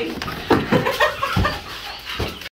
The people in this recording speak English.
Sorry.